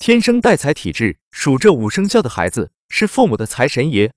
天生带财体质属这五生肖的孩子是父母的财神爷。